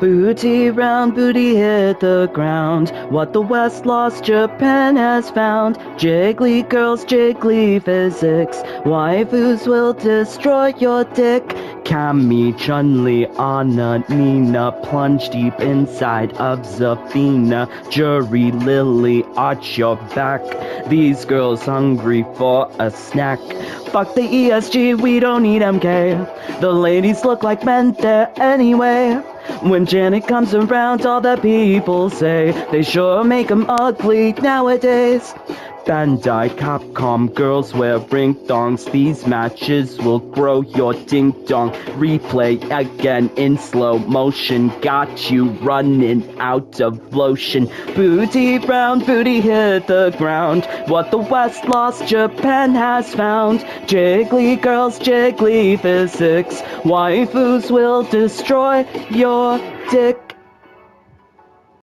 Booty round, booty hit the ground. What the West lost, Japan has found. Jiggly girls, jiggly physics. Waifus will destroy your dick. Cammy, Chun-Li, Anna, Nina Plunge deep inside of Zafina Juri, Lili, arch your back These girls hungry for a snack Fuck the ESG, we don't need MK The ladies look like men there anyway when Janet comes around, all the people say they sure make 'em ugly nowadays. Bandai, Capcom, girls wear ring dongs. These matches will grow your ding dong. Replay again in slow motion. Got you running out of lotion. Booty brown, booty hit the ground. What the West lost, Japan has found. Jiggly girls, jiggly physics. Waifus will destroy your dick.